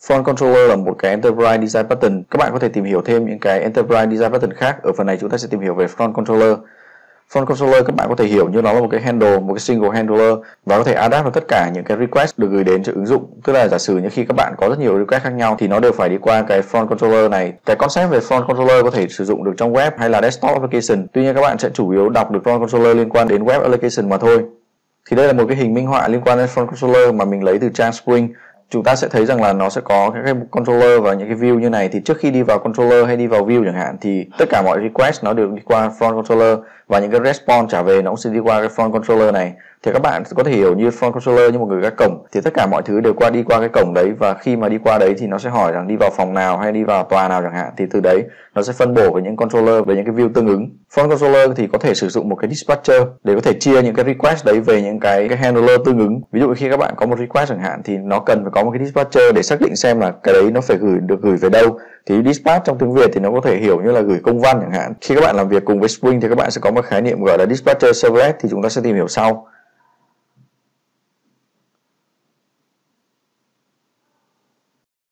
Front Controller là một cái Enterprise Design Pattern. Các bạn có thể tìm hiểu thêm những cái Enterprise Design Pattern khác. Ở phần này chúng ta sẽ tìm hiểu về Front Controller. Front Controller các bạn có thể hiểu như nó là một cái handle, một cái single handler và có thể adapt vào tất cả những cái request được gửi đến cho ứng dụng. Tức là giả sử như khi các bạn có rất nhiều request khác nhau thì nó đều phải đi qua cái Front Controller này. Cái concept về Front Controller có thể sử dụng được trong web hay là desktop application. Tuy nhiên các bạn sẽ chủ yếu đọc được Front Controller liên quan đến web application mà thôi. Thì đây là một cái hình minh họa liên quan đến Front Controller mà mình lấy từ trang Spring chúng ta sẽ thấy rằng là nó sẽ có các cái controller và những cái view như này. Thì trước khi đi vào controller hay đi vào view chẳng hạn thì tất cả mọi request nó được đi qua front controller và những cái response trả về nó cũng sẽ đi qua cái front controller này. Thì các bạn có thể hiểu như front controller như một người các cổng. Thì tất cả mọi thứ đều qua đi qua cái cổng đấy và khi mà đi qua đấy thì nó sẽ hỏi rằng đi vào phòng nào hay đi vào tòa nào chẳng hạn. Thì từ đấy nó sẽ phân bổ với những controller về những cái view tương ứng. Front controller thì có thể sử dụng một cái dispatcher để có thể chia những cái request đấy về những cái, cái handler tương ứng. Ví dụ khi các bạn có một request chẳng hạn thì nó cần phải có một cái dispatcher để xác định xem là cái đấy nó phải gửi, được gửi về đâu. Thì dispatch trong tiếng Việt thì nó có thể hiểu như là gửi công văn chẳng hạn. Khi các bạn làm việc cùng với Spring thì các bạn sẽ có một khái niệm gọi là dispatcher servlet thì chúng ta sẽ tìm hiểu sau.